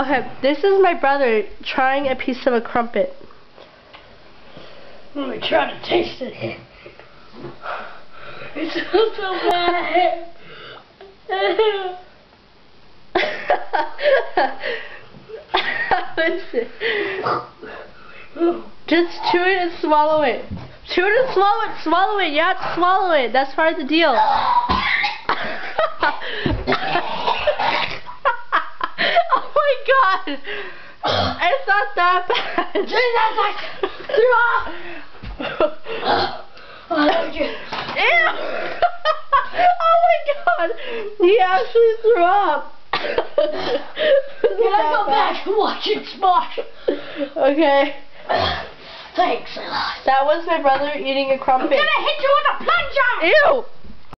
Okay, this is my brother trying a piece of a crumpet. Let me try to taste it. It smells so bad. Just chew it and swallow it. Chew it and swallow it. Swallow it. You have to swallow it. That's part of the deal. oh my god. It's not that bad. Jesus, I threw up. Ew. oh my god. He actually threw up. Can I go back and watch it smosh? Okay. Thanks a lot. That was my brother eating a crumpet. I'm gonna hit you with a plunger! Ew!